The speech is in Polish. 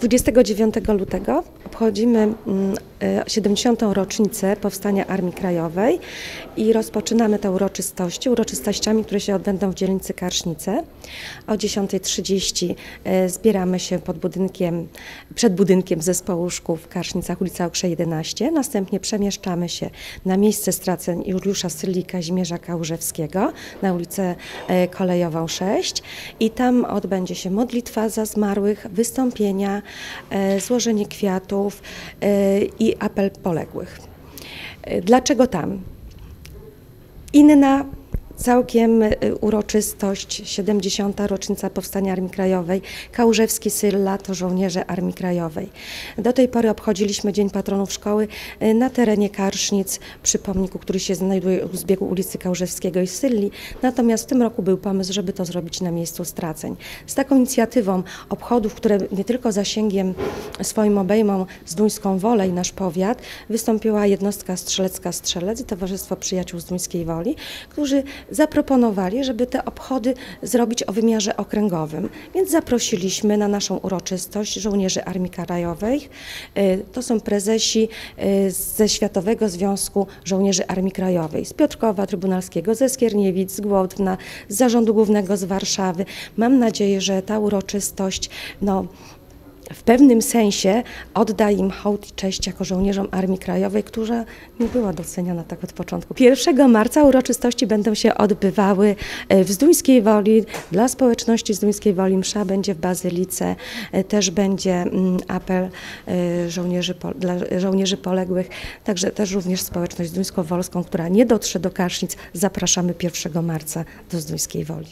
29 lutego obchodzimy mm, e, 70. rocznicę powstania Armii Krajowej i rozpoczynamy te uroczystości uroczystościami, które się odbędą w dzielnicy Karsznice. O 10.30 e, zbieramy się pod budynkiem, przed budynkiem zespołu szkół w Karsznicach, ulica Okrze 11. Następnie przemieszczamy się na miejsce straceń Juliusza Syli Kazimierza Kałużewskiego na ulicę e, Kolejową 6 i tam odbędzie się modlitwa za zmarłych, wystąpienia, złożenie kwiatów e, i apel poległych. E, Dlaczego tam? Inna całkiem y, uroczystość, 70. rocznica powstania Armii Krajowej. Kałużewski Sylla to żołnierze Armii Krajowej. Do tej pory obchodziliśmy Dzień Patronów Szkoły y, na terenie Karsznic, przy pomniku, który się znajduje u zbiegu ulicy Kałużewskiego i Sylli. Natomiast w tym roku był pomysł, żeby to zrobić na miejscu straceń. Z taką inicjatywą obchodów, które nie tylko zasięgiem swoim obejmą Zduńską Wolę i nasz powiat, wystąpiła jednostka strzelecka Strzelec i Towarzystwo Przyjaciół z Duńskiej Woli, którzy zaproponowali, żeby te obchody zrobić o wymiarze okręgowym. Więc zaprosiliśmy na naszą uroczystość żołnierzy Armii Krajowej. Y, To są prezesi y, ze Światowego Związku Żołnierzy Armii Krajowej, z Piotrkowa Trybunalskiego, ze Skierniewic, z Głodna, z Zarządu Głównego z Warszawy. Mam nadzieję, że ta uroczystość no, w pewnym sensie odda im hołd i cześć jako żołnierzom Armii Krajowej, która nie była doceniana tak od początku. 1 marca uroczystości będą się odbywały e, w Zduńskiej Woli. Dla społeczności Zduńskiej Woli msza będzie w Bazylice. E, Też będzie mm, apel e, żołnierzy, dla żołnierzy poległych. Także też również społeczność zduńsko-wolską, która nie dotrze do Kasznic, zapraszamy 1 marca do Zduńskiej Woli.